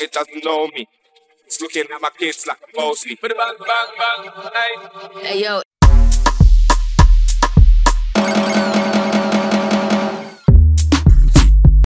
it doesn't know me. It's looking at my kids like a mostly. Bang, bang, bang, hey. Hey yo,